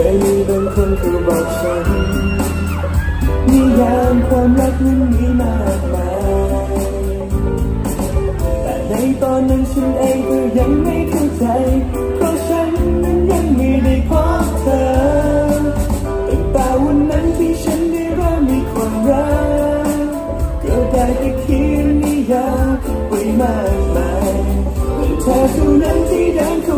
เคยมีบางคนเขาบอกฉันนิยามความรักนั้นมีมากมายแต่ในตอนนั้นฉันเองก็ยังไม่เข้าใจ เพราะฉันนั้นยังไม่ได้พบเธอตั้งแต่วันนั้นที่ฉันได้เริ่มมีความรักก็ได้แต่คิดนิยามไว้มากมายแต่เธอคนนั้นที่เดินเข้า